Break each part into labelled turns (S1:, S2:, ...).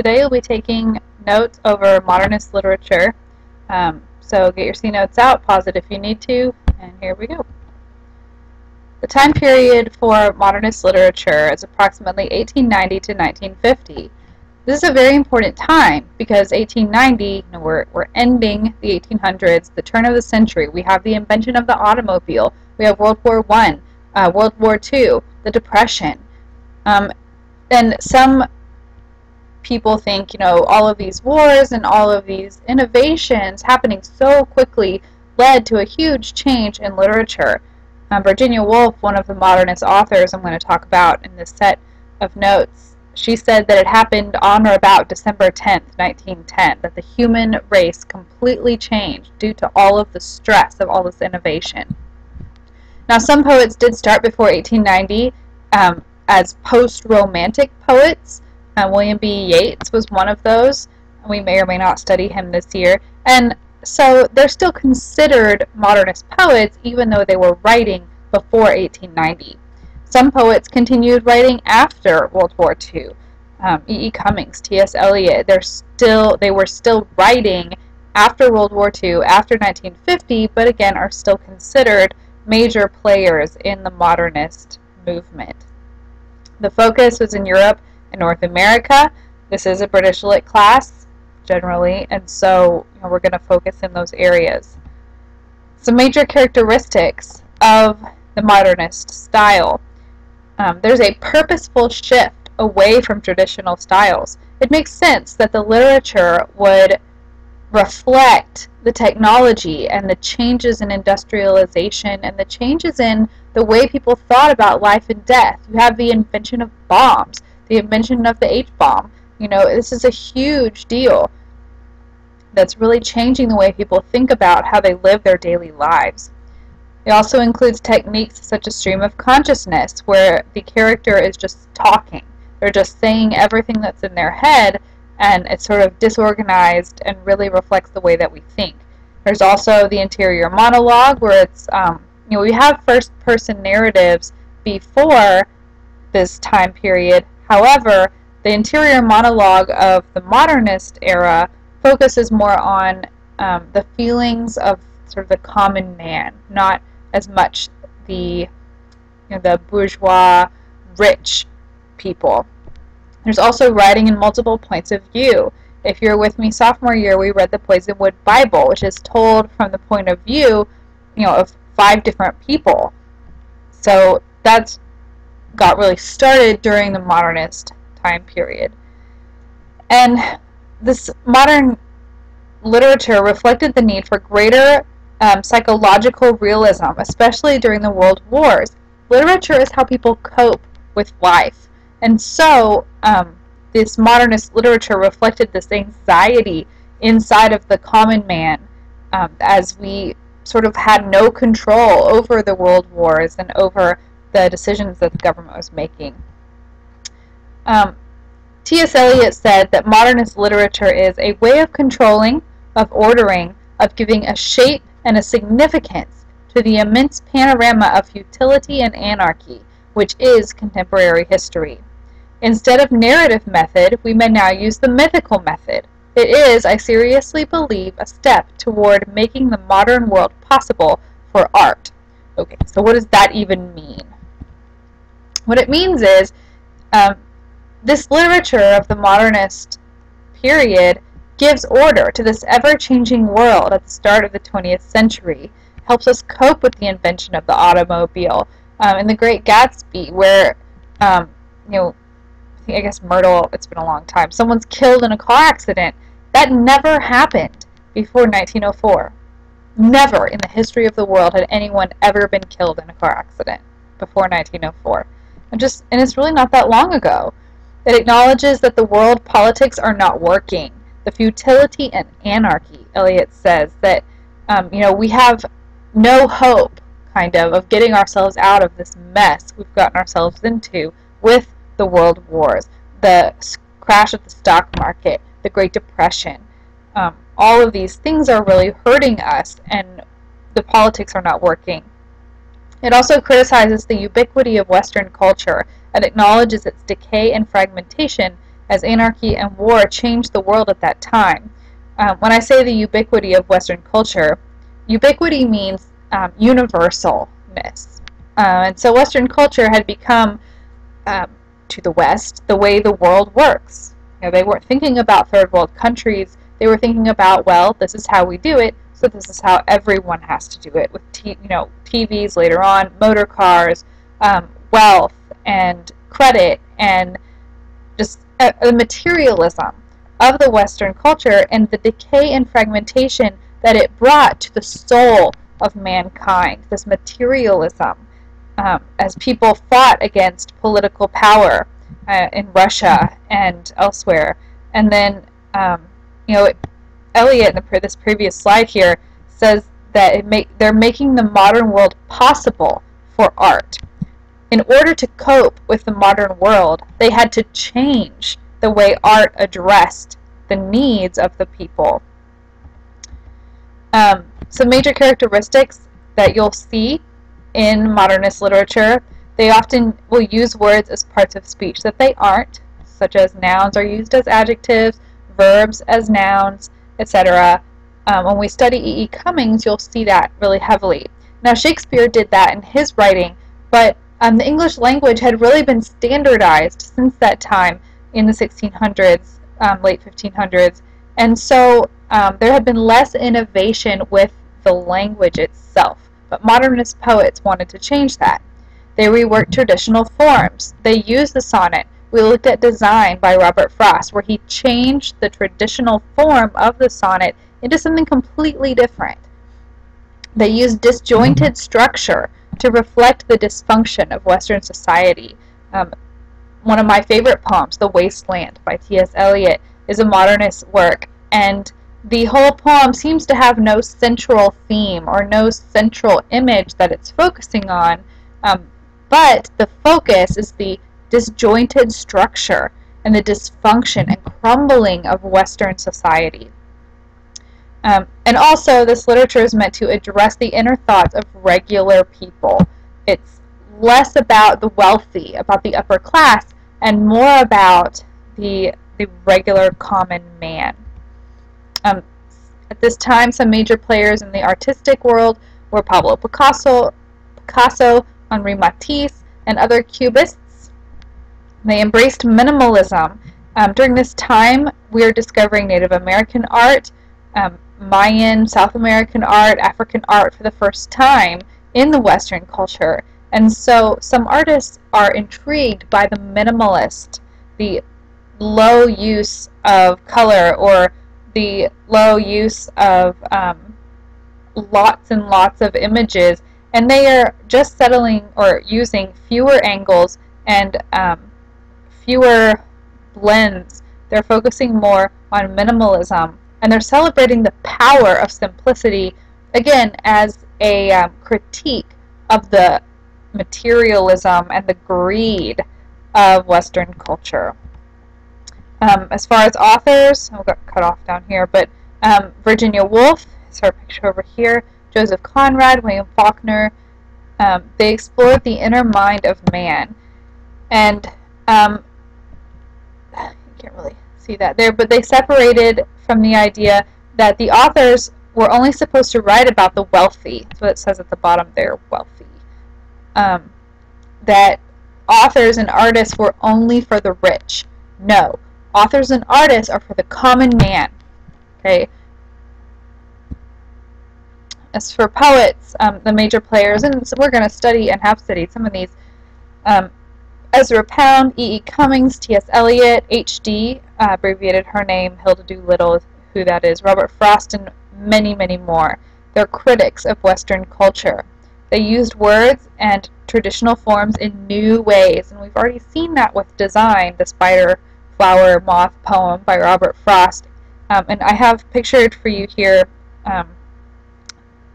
S1: Today you'll be taking notes over modernist literature. Um, so get your C notes out, pause it if you need to, and here we go. The time period for modernist literature is approximately 1890 to 1950. This is a very important time because 1890, you know, we're, we're ending the 1800s, the turn of the century. We have the invention of the automobile. We have World War I, uh, World War II, the Depression. Um, and some people think, you know, all of these wars and all of these innovations happening so quickly led to a huge change in literature. Um, Virginia Woolf, one of the modernist authors I'm going to talk about in this set of notes, she said that it happened on or about December 10th, 1910, that the human race completely changed due to all of the stress of all this innovation. Now, some poets did start before 1890 um, as post-romantic poets, uh, William B. Yeats was one of those. We may or may not study him this year. And so they're still considered modernist poets even though they were writing before 1890. Some poets continued writing after World War II. Um, E. E. Cummings, T.S. Eliot, they're still they were still writing after World War II, after 1950, but again are still considered major players in the modernist movement. The focus was in Europe in North America. This is a British Lit class, generally, and so you know, we're going to focus in those areas. Some major characteristics of the modernist style. Um, there's a purposeful shift away from traditional styles. It makes sense that the literature would reflect the technology and the changes in industrialization and the changes in the way people thought about life and death. You have the invention of bombs the invention of the H-bomb. You know, this is a huge deal that's really changing the way people think about how they live their daily lives. It also includes techniques such as stream of consciousness, where the character is just talking. They're just saying everything that's in their head, and it's sort of disorganized and really reflects the way that we think. There's also the interior monologue, where it's, um, you know, we have first person narratives before this time period, However, the interior monologue of the modernist era focuses more on um, the feelings of sort of the common man, not as much the you know, the bourgeois, rich people. There's also writing in multiple points of view. If you're with me sophomore year, we read the Poisonwood Bible, which is told from the point of view, you know, of five different people. So that's got really started during the modernist time period. And this modern literature reflected the need for greater um, psychological realism, especially during the world wars. Literature is how people cope with life. And so, um, this modernist literature reflected this anxiety inside of the common man um, as we sort of had no control over the world wars and over the decisions that the government was making. Um, T.S. Eliot said that modernist literature is a way of controlling, of ordering, of giving a shape and a significance to the immense panorama of futility and anarchy, which is contemporary history. Instead of narrative method, we may now use the mythical method. It is, I seriously believe, a step toward making the modern world possible for art. Okay, so what does that even mean? What it means is um, this literature of the modernist period gives order to this ever-changing world at the start of the 20th century, helps us cope with the invention of the automobile. Um, in The Great Gatsby, where, um, you know, I guess Myrtle, it's been a long time, someone's killed in a car accident. That never happened before 1904. Never in the history of the world had anyone ever been killed in a car accident before 1904 and just and it's really not that long ago. It acknowledges that the world politics are not working. The futility and anarchy, Eliot says that um, you know we have no hope, kind of, of getting ourselves out of this mess we've gotten ourselves into with the world wars, the crash of the stock market, the Great Depression. Um, all of these things are really hurting us, and the politics are not working. It also criticizes the ubiquity of Western culture and acknowledges its decay and fragmentation as anarchy and war changed the world at that time. Um, when I say the ubiquity of Western culture, ubiquity means um, universalness. Uh, and so Western culture had become, um, to the West, the way the world works. You know, they weren't thinking about third world countries. They were thinking about, well, this is how we do it, so this is how everyone has to do it. With t- you know TVs later on, motor cars, um, wealth, and credit, and just uh, the materialism of the Western culture and the decay and fragmentation that it brought to the soul of mankind. This materialism, um, as people fought against political power uh, in Russia and elsewhere, and then um, you know. It, Eliot in the, this previous slide here says that make, they're making the modern world possible for art. In order to cope with the modern world, they had to change the way art addressed the needs of the people. Um, some major characteristics that you'll see in modernist literature, they often will use words as parts of speech that they aren't, such as nouns are used as adjectives, verbs as nouns, etc. Um, when we study E. E. Cummings, you'll see that really heavily. Now, Shakespeare did that in his writing, but um, the English language had really been standardized since that time in the 1600s, um, late 1500s, and so um, there had been less innovation with the language itself. But modernist poets wanted to change that. They reworked traditional forms. They used the sonnet we looked at Design by Robert Frost, where he changed the traditional form of the sonnet into something completely different. They used disjointed structure to reflect the dysfunction of Western society. Um, one of my favorite poems, The Wasteland by T.S. Eliot, is a modernist work, and the whole poem seems to have no central theme or no central image that it's focusing on, um, but the focus is the disjointed structure and the dysfunction and crumbling of Western society. Um, and also, this literature is meant to address the inner thoughts of regular people. It's less about the wealthy, about the upper class, and more about the, the regular common man. Um, at this time, some major players in the artistic world were Pablo Picasso, Picasso, Henri Matisse, and other Cubists they embraced minimalism. Um, during this time, we are discovering Native American art, um, Mayan, South American art, African art for the first time in the Western culture. And so some artists are intrigued by the minimalist, the low use of color or the low use of um, lots and lots of images, and they are just settling or using fewer angles and um, fewer blends. They're focusing more on minimalism, and they're celebrating the power of simplicity, again, as a um, critique of the materialism and the greed of Western culture. Um, as far as authors, I got cut off down here, but um, Virginia Woolf is her picture over here, Joseph Conrad, William Faulkner, um, they explored the inner mind of man. And um, can't really see that there, but they separated from the idea that the authors were only supposed to write about the wealthy. That's what it says at the bottom there, wealthy. Um, that authors and artists were only for the rich. No. Authors and artists are for the common man. Okay. As for poets, um, the major players, and we're going to study and have studied some of these, um, Ezra Pound, E. E. Cummings, T.S. Eliot, H.D., uh, abbreviated her name, Hilda Doolittle, who that is, Robert Frost, and many, many more. They're critics of Western culture. They used words and traditional forms in new ways, and we've already seen that with Design, the spider flower moth poem by Robert Frost. Um, and I have pictured for you here um,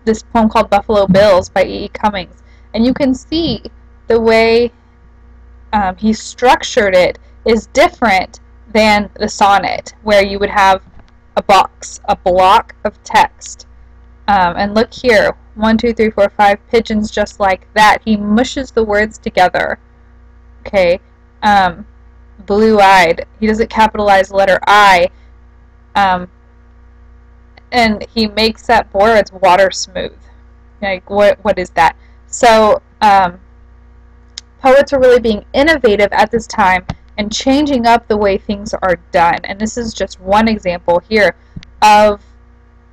S1: this poem called Buffalo Bill's by E. E. Cummings. And you can see the way um, he structured it is different than the sonnet, where you would have a box, a block of text. Um, and look here, one, two, three, four, five pigeons just like that. He mushes the words together. Okay. Um, blue-eyed. He doesn't capitalize the letter I. Um, and he makes that borax water smooth. Like, what, what is that? So, um, poets are really being innovative at this time and changing up the way things are done. And this is just one example here of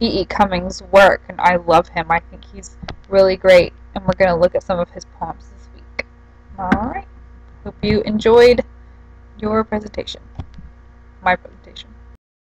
S1: E.E. E. Cummings' work, and I love him. I think he's really great, and we're going to look at some of his poems this week. Alright, hope you enjoyed your presentation. My